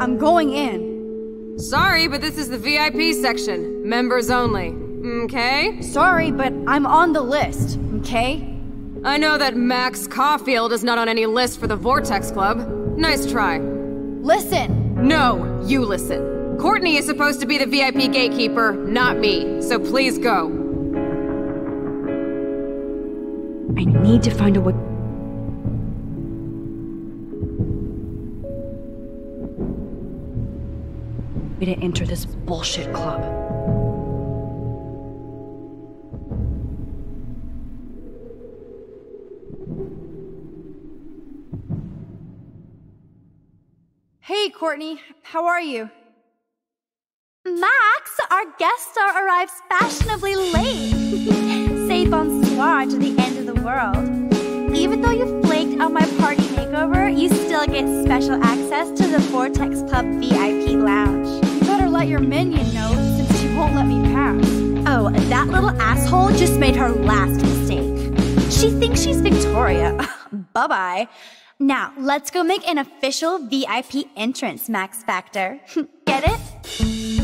Excuse me, but I'm going in. Sorry, but this is the VIP section. Members only. Okay? Sorry, but I'm on the list, okay? I know that Max Caulfield is not on any list for the Vortex Club. Nice try. Listen! No, you listen. Courtney is supposed to be the VIP gatekeeper, not me, so please go. I need to find a way. To enter this bullshit club. Hey, Courtney, how are you? Max, our guest star arrives fashionably late. Say bonsoir to the end of the world. Even though you flaked on my party makeover, you still get special access to the Vortex Club VIP lounge. Let your minion know since she won't let me pass. Oh, that little asshole just made her last mistake. She thinks she's Victoria. bye bye. Now, let's go make an official VIP entrance, Max Factor. Get it?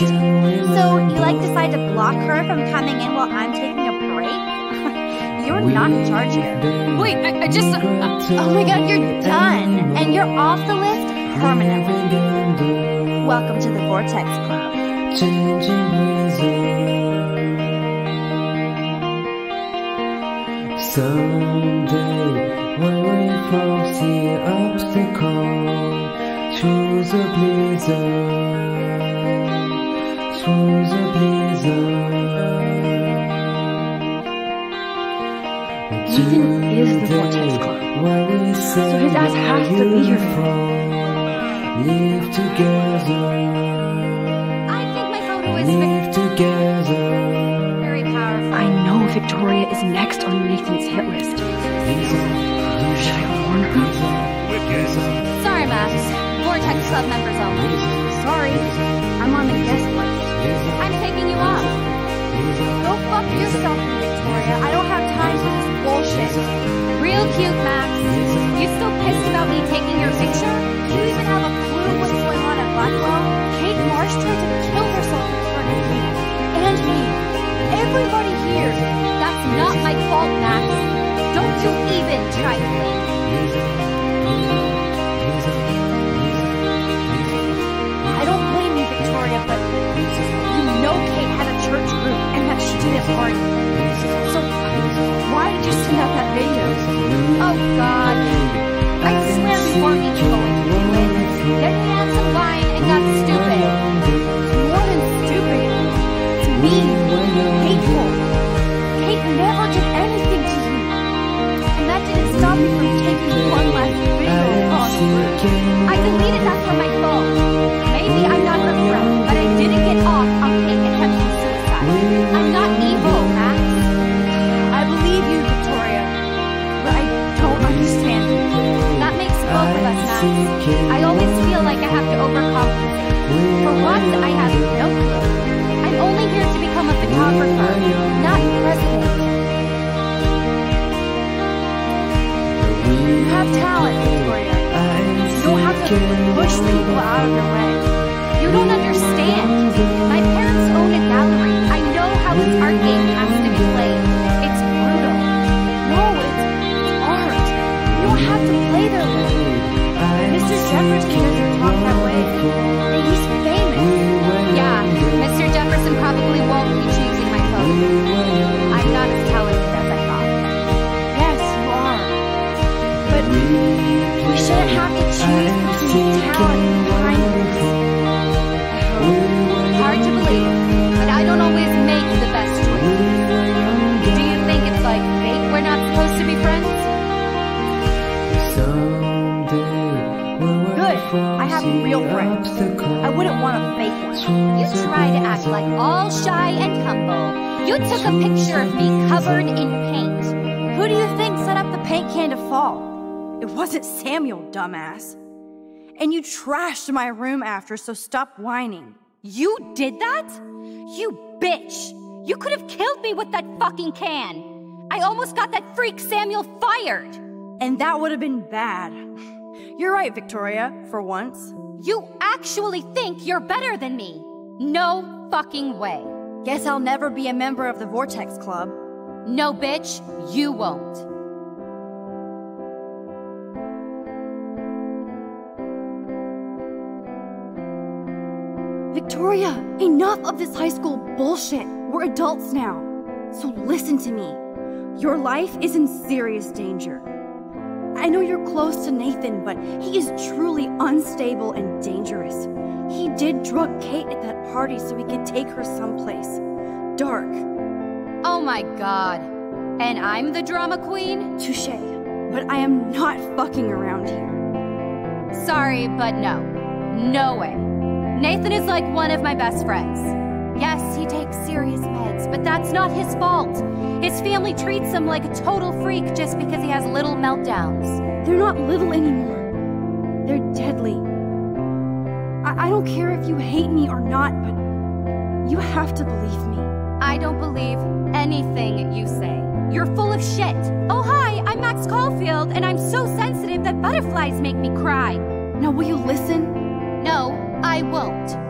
So you like decide to block her from coming in while I'm taking a break? you're not in charge here. Wait, I, I just. Uh, Oh my god, you're done. And you're off the list permanently. Welcome to the Vortex Club. Someday, when we foresee obstacle, choose a blizzard, So his ass has to be here. Live together. I think my photo is Live together. very powerful. I know Victoria is next on Nathan's hit list. Should I warn her? Sorry, Max. Vortex Club members only. Sorry, I always feel like I have to overcompensate. For once, I have no clue. I'm only here to become a photographer, not president. You have talent, Victoria. You don't have to push people out of your way. You don't understand. My parents own a gallery. I know how this art game has to be played. Mr. Jefferson doesn't talk that way. He's famous. Yeah, Mr. Jefferson probably won't be choosing my photo. I'm not as talented as I thought. Yes, you are. But we shouldn't have to choose between good. I have real friends. I wouldn't want a fake one. You try to act like all shy and humble. You took a picture of me covered in paint. Who do you think set up the paint can to fall? It wasn't Samuel, dumbass. And you trashed my room after, so stop whining. You did that? You bitch! You could have killed me with that fucking can! I almost got that freak Samuel fired! And that would have been bad. You're right, Victoria, for once. You actually think you're better than me? No fucking way. Guess I'll never be a member of the Vortex Club. No, bitch, you won't. Victoria, enough of this high school bullshit. We're adults now. So listen to me. Your life is in serious danger. I know you're close to Nathan, but he is truly unstable and dangerous. He did drug Kate at that party so he could take her someplace dark. Oh my god. And I'm the drama queen? Touche. But I am not fucking around here. Sorry, but no. No way. Nathan is like one of my best friends. Yes, he takes serious meds, but that's not his fault. His family treats him like a total freak just because he has little meltdowns. They're not little anymore. They're deadly. I, I don't care if you hate me or not, but you have to believe me. I don't believe anything you say. You're full of shit. Oh, hi, I'm Max Caulfield, and I'm so sensitive that butterflies make me cry. Now, will you listen? No, I won't.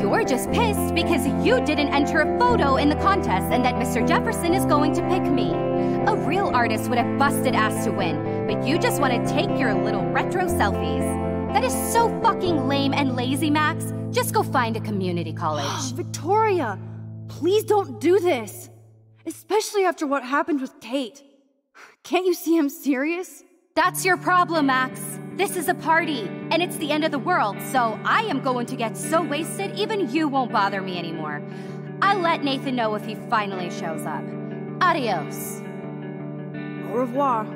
You're just pissed because you didn't enter a photo in the contest and that Mr. Jefferson is going to pick me. A real artist would have busted ass to win, but you just want to take your little retro selfies. That is so fucking lame and lazy, Max. Just go find a community college. Victoria, please don't do this. Especially after what happened with Kate. Can't you see I'm serious? That's your problem, Max. This is a party, and it's the end of the world, so I am going to get so wasted even you won't bother me anymore. I'll let Nathan know if he finally shows up. Adios. Au revoir.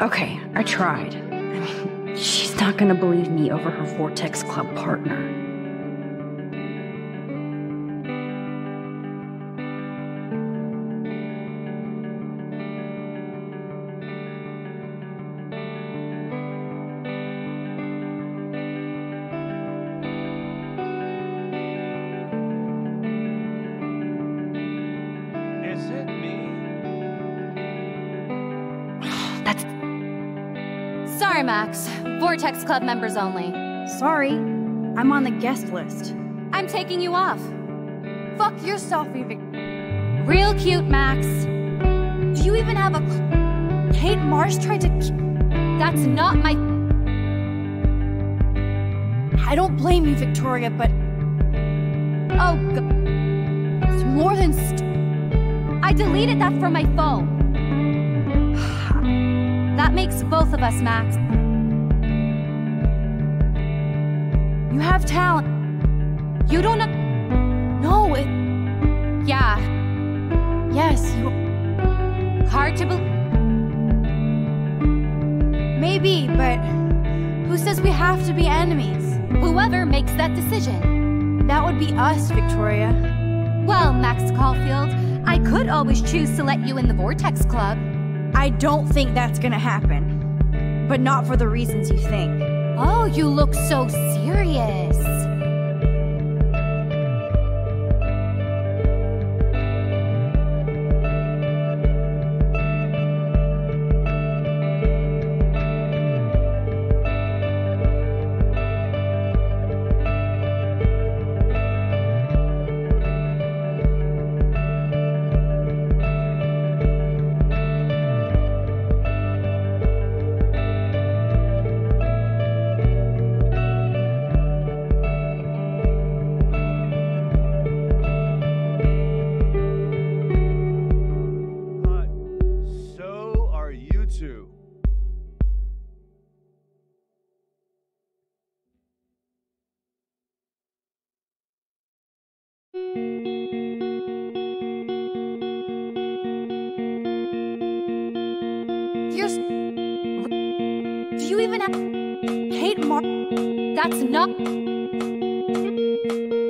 Okay, I tried. I mean, she's not gonna believe me over her Vortex Club partner. Vortex Club members only. sorry. I'm on the guest list. I'm taking you off. Fuck yourself, Vic. Real cute, Max. Do you even have a cl- Kate Marsh tried to That's not my. I don't blame you, Victoria, but Oh, g- it's more than st- I deleted that from my phone. That makes both of us, Max. You have talent. You don't. know- No, it. Yeah, Yes, you. hard to believe. Maybe, but who says we have to be enemies? Whoever makes that decision. That would be us, Victoria. Well, Max Caulfield, I could always choose to let you in the Vortex Club. I don't think that's gonna happen. But not for the reasons you think. Oh, you look so serious.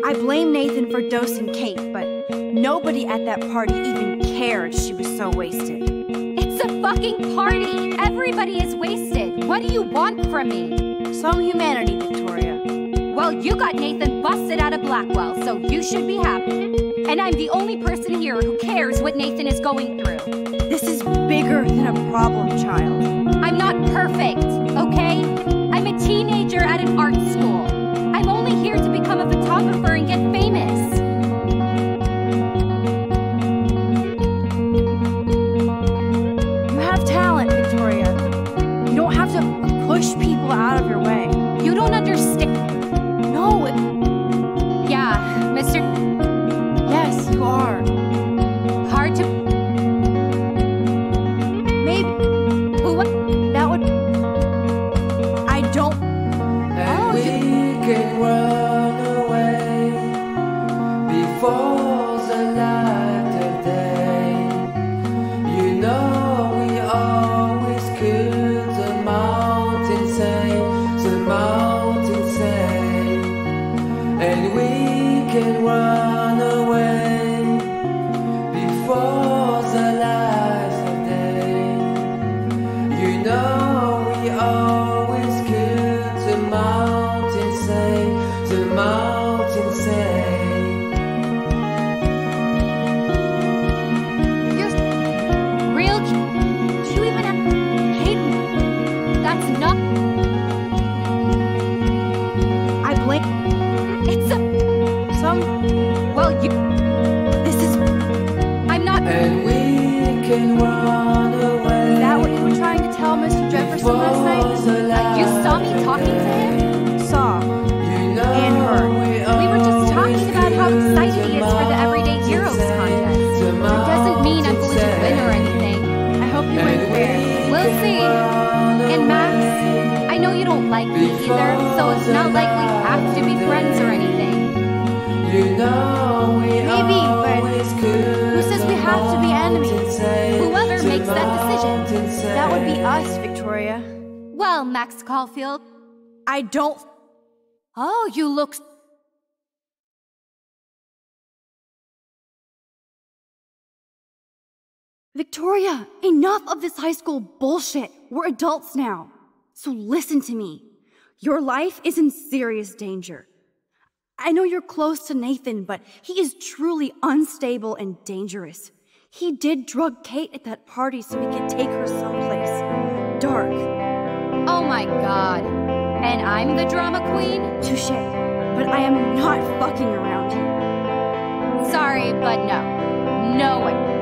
I blame Nathan for dosing Kate, but nobody at that party even cared she was so wasted. It's a fucking party. Everybody is wasted. What do you want from me? Some humanity, Victoria. Well, you got Nathan busted out of Blackwell, so you should be happy. And I'm the only person here who cares what Nathan is going through. This is bigger than a problem child. I'm not perfect, okay? I'm a teenager at an art school. Decision. That would be us, Victoria. Well, Max Caulfield. I don't. Oh, you look. Victoria, enough of this high school bullshit. We're adults now. So listen to me. Your life is in serious danger. I know you're close to Nathan, but he is truly unstable and dangerous. He did drug Kate at that party so he could take her someplace dark. Oh my god. And I'm the drama queen? Touche. But I am not fucking around here. Sorry, but no. No way.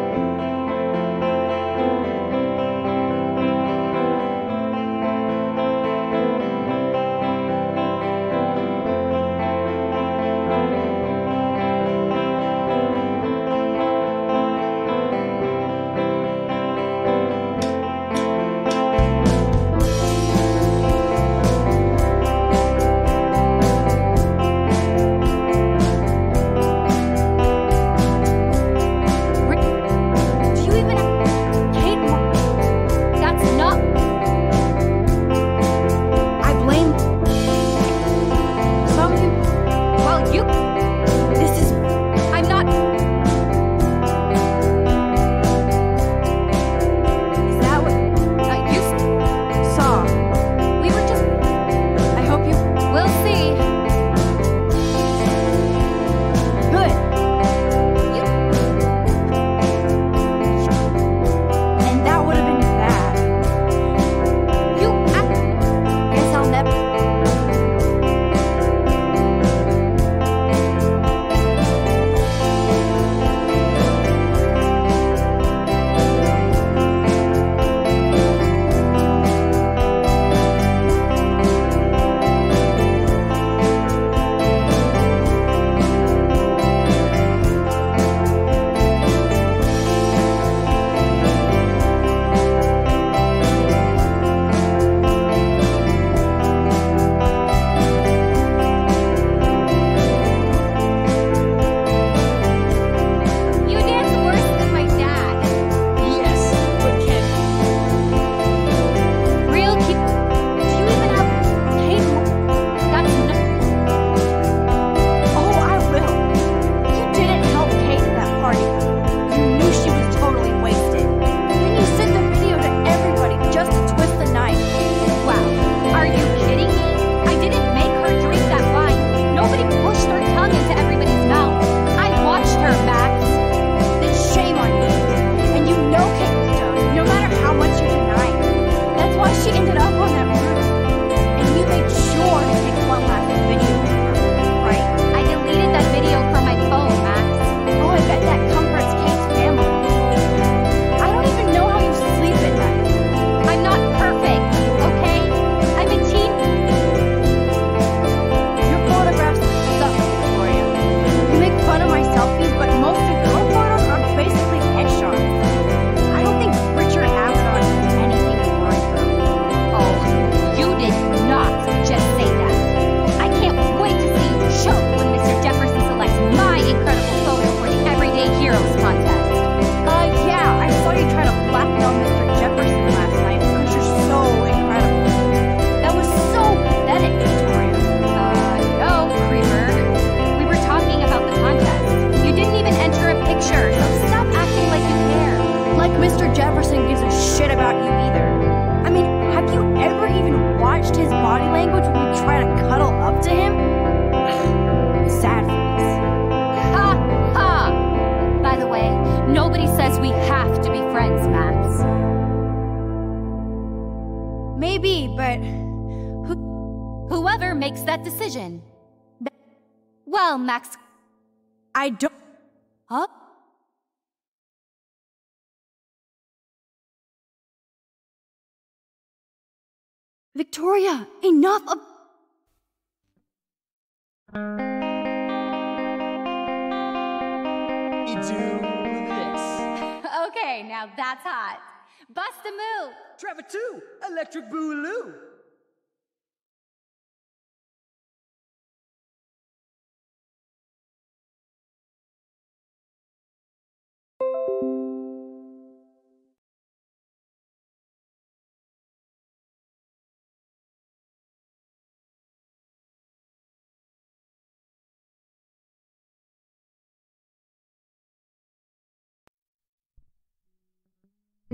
I don't. Huh? Victoria, enough of. We do this. Okay, now that's hot. Bust a move. Trevor too. Electric Boogaloo.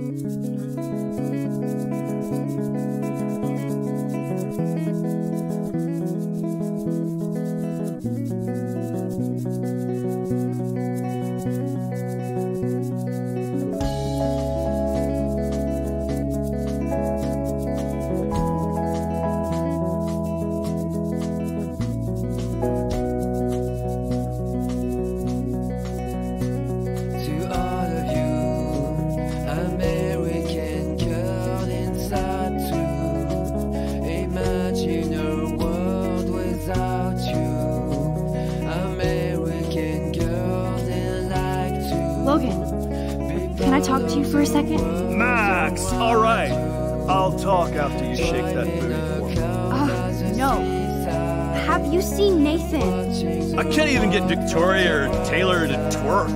To all of you, American girl inside to imagine a world without you. American girl they like to Logan, can I talk to you for a second? Max! Alright. I'll talk after you shake that booty for me. Uh, no. Have you seen Nathan? I can't even get Victoria or Taylor to twerk.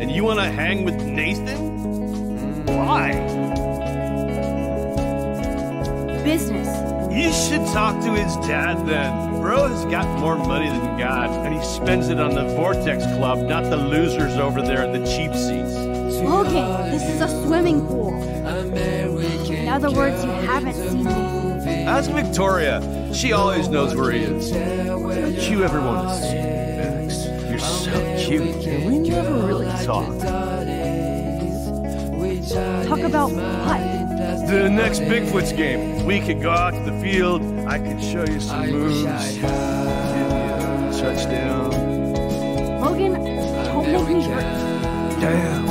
And you wanna hang with Nathan? Why? Business. You should talk to his dad then. Bro has got more money than God, and he spends it on the Vortex Club, not the losers over there in the cheap seats. Logan, this is a swimming pool. In other words, you haven't seen Nathan. Ask Victoria. She always knows where he is. Don't you ever want to see Max? You're so cute, we never really talk. Talk about what? The next Bigfoot's game. We could go out to the field. I could show you some moves. Give you a touchdown. Logan, don't make me hurt. Damn.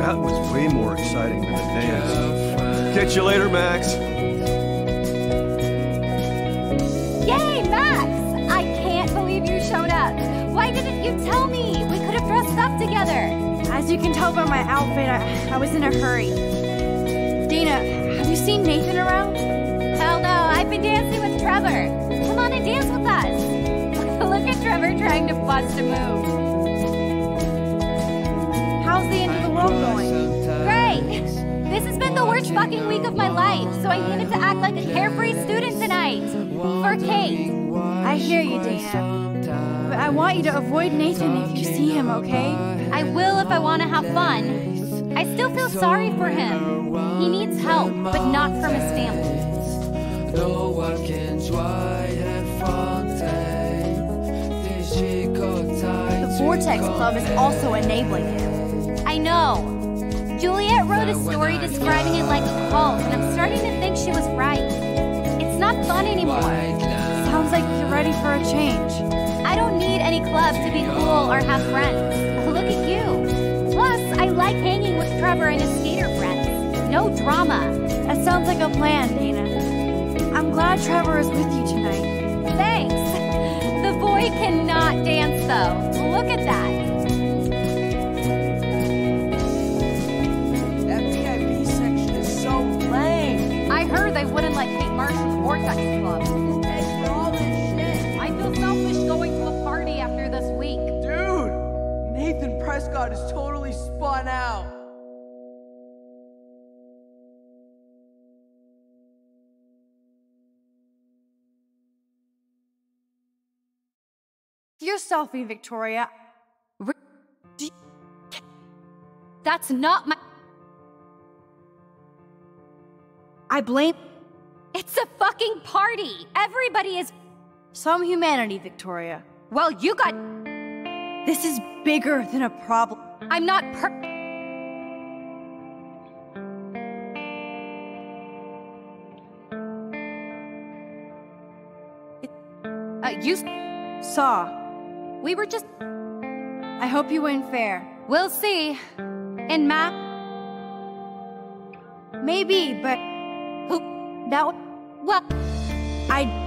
That was way more exciting than the dance. Catch you later, Max. Together. As you can tell by my outfit, I, I was in a hurry. Dana, have you seen Nathan around? Hell no, I've been dancing with Trevor. Come on and dance with us. Look at Trevor trying to bust a move. How's the end of the world going? Great! This has been the worst fucking week of my life, so I needed to act like a carefree student tonight. For Kate. I hear you, Dana. But I want you to avoid Nathan if you see him, okay? I will if I want to have fun. I still feel sorry for him. He needs help, but not from his family. No one can try and The Vortex Club is also enabling him. I know. Juliet wrote a story describing it like a cult, and I'm starting to think she was right. It's not fun anymore. Sounds like you're ready for a change. I don't need any club to be cool or have friends. Like hanging with Trevor and his skater friends. No drama. That sounds like a plan, Dana. I'm glad Trevor is with you tonight. Thanks. The boy cannot dance, though. Look at that. That VIP section is so lame. I heard they wouldn't let Kate Marsh in the Vortex Club. All this shit. I feel selfish going to a party after this week. Dude, Nathan Prescott is totally spun out. Your selfie, Victoria. That's not my. I blame It's a fucking party. Everybody is. some humanity, Victoria. Well, you got. This is bigger than a problem. I'm not per. Uh, you Saw. We were just. I hope you win fair. We'll see. In math, Maybe, but who? that. Well, I.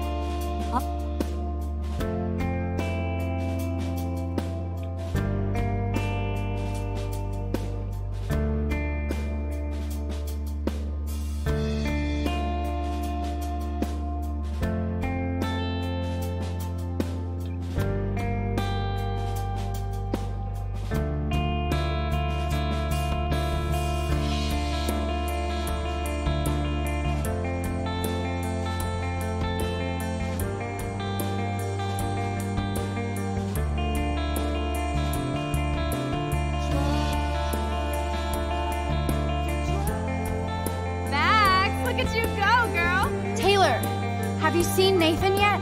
you seen Nathan yet?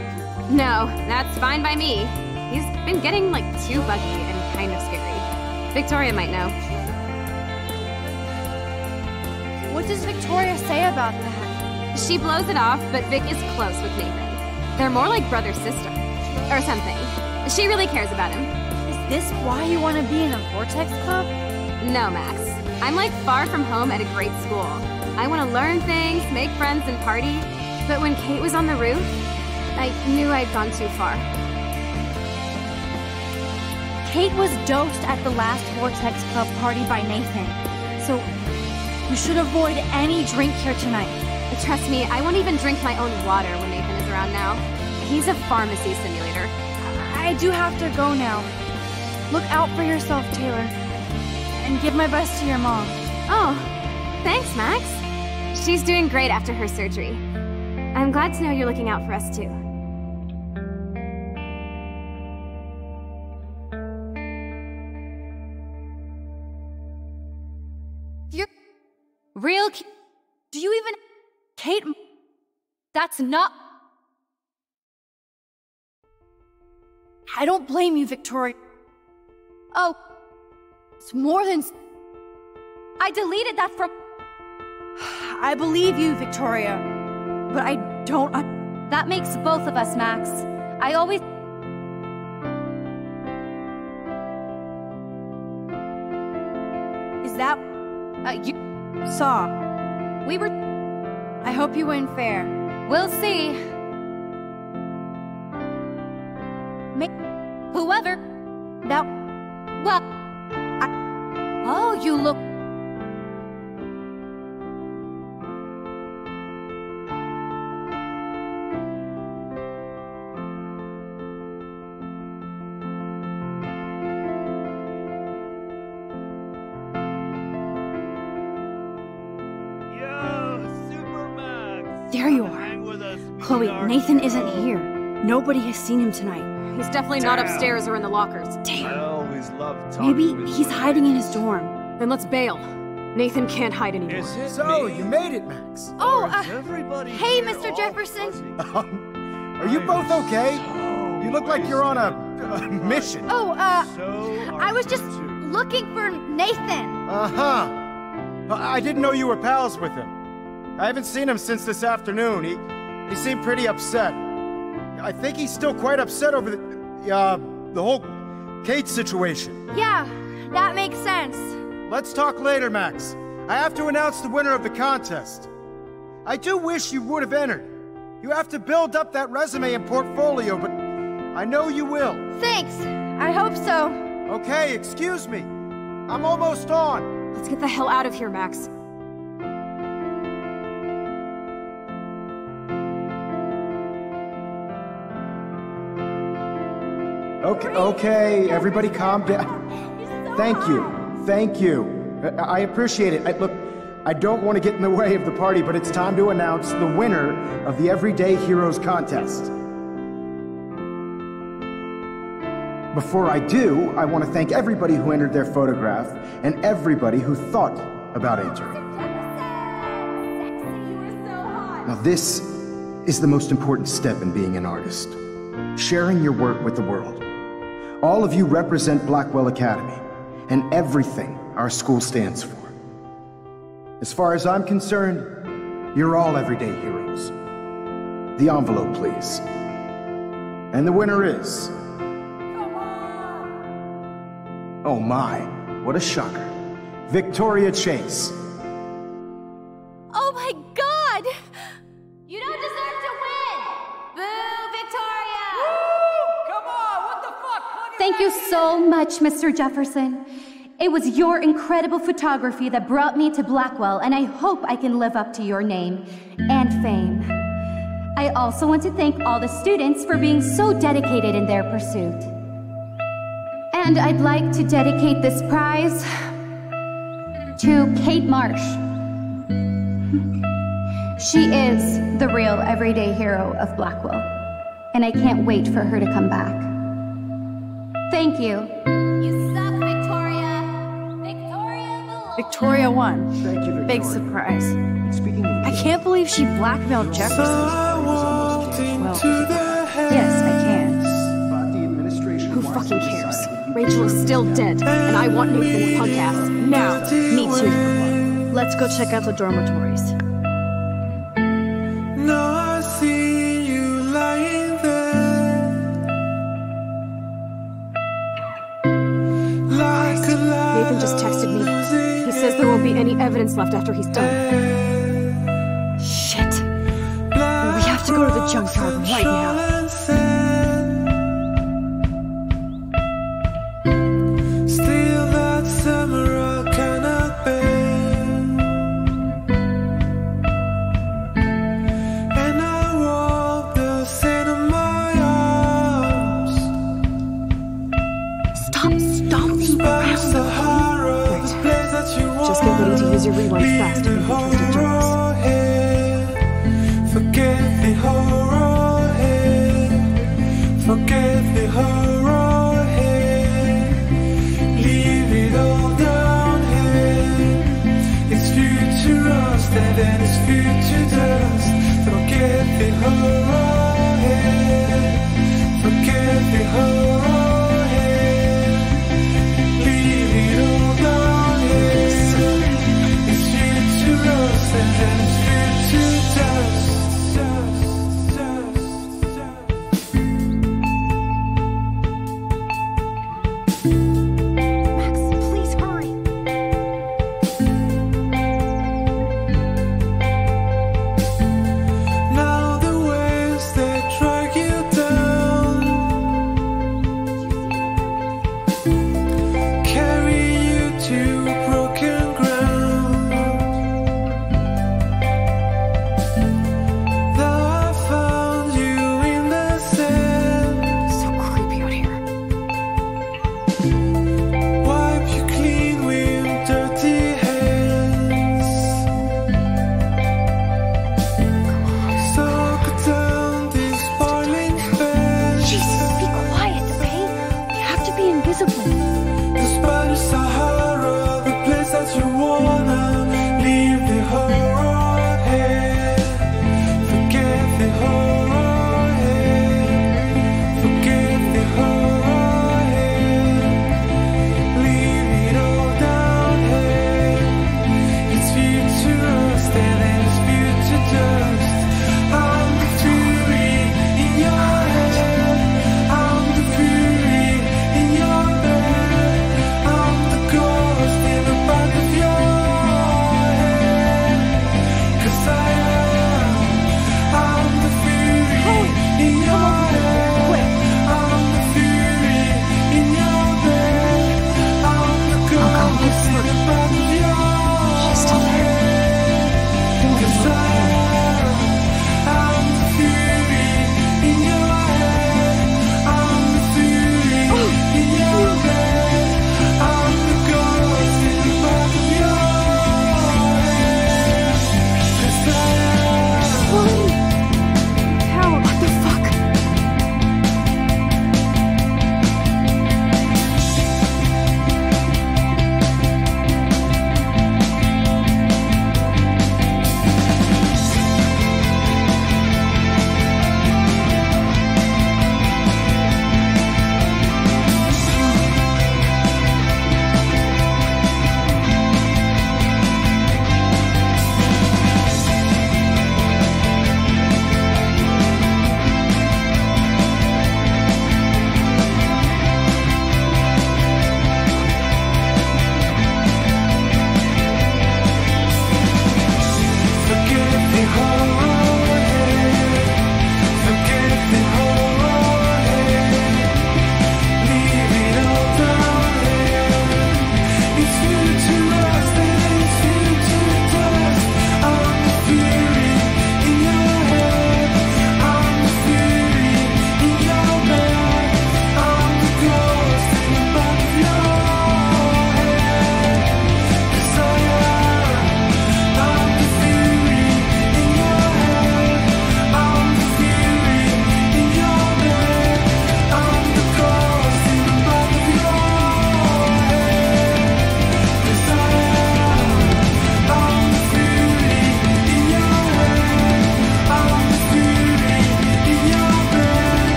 No, that's fine by me. He's been getting like too buggy and kind of scary. Victoria might know. What does Victoria say about that? She blows it off, but Vic is close with Nathan. They're more like brother sister, or something. She really cares about him. Is this why you want to be in a Vortex Club? No, Max. I'm like far from home at a great school. I want to learn things, make friends, and party. But when Kate was on the roof, I knew I'd gone too far. Kate was dosed at the last Vortex Club party by Nathan. So, you should avoid any drink here tonight. Trust me, I won't even drink my own water when Nathan is around now. He's a pharmacy simulator. I do have to go now. Look out for yourself, Taylor. And give my best to your mom. Oh, thanks, Max. She's doing great after her surgery. I'm glad to know you're looking out for us too. You're. Real Do you even. Kate. That's not. I don't blame you, Victoria. Oh. It's more than. I deleted that from. I believe you, Victoria. But I don't. un- That makes both of us, Max. I always. Is that. Uh, you. Saw. We were. I hope you win fair. We'll see. Ma- Whoever. that. Well, Oh, you look. Chloe, sweetheart. Nathan isn't here. Nobody has seen him tonight. He's definitely not upstairs or in the lockers. I Damn. always love talking Maybe with he's you. hiding in his dorm. Then let's bail. Nathan can't hide anymore. Is it So, me? you made it, Max. Oh, uh, everybody hey, Mr. Jefferson. Um, are you I both okay? so You look like you're on a, a mission. Oh, uh, So I was just two. looking for Nathan. Uh huh. I I didn't know you were pals with him. I haven't seen him since this afternoon. He he seemed pretty upset. I think he's still quite upset over the uh the whole Kate situation. Yeah, that makes sense. Let's talk later, Max. I have to announce the winner of the contest. I do wish you would have entered. You have to build up that resume and portfolio, but I know you will. Thanks. I hope so. Okay, excuse me. I'm almost on. Let's get the hell out of here, Max. Okay, okay, everybody calm down. Thank you, thank you. I appreciate it. I, look, I don't want to get in the way of the party, but it's time to announce the winner of the Everyday Heroes contest. Before I do, I want to thank everybody who entered their photograph and everybody who thought about entering. Now, this is the most important step in being an artist sharing your work with the world. All of you represent Blackwell Academy and everything our school stands for. As far as I'm concerned, you're all everyday heroes. The envelope, please. And the winner is. Oh my, what a shocker. Victoria Chase. Much, Mr. Jefferson. It was your incredible photography that brought me to Blackwell, and I hope I can live up to your name and fame. I also want to thank all the students for being so dedicated in their pursuit. And I'd like to dedicate this prize to Kate Marsh. She is the real everyday hero of Blackwell, and I can't wait for her to come back. Thank you. You Victoria won. Thank you, Victoria. Big surprise. Speaking of I can't believe she blackmailed Jefferson. Well, yes, I can. but the administration Who fucking cares? Rachel is still dead, and I want Nathan's punk ass. Now, me too. Let's go check out the dormitories. Evidence left after he's done. Shit. We have to go to the junkyard right now.